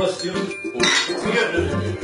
Ось, Юр. Привет,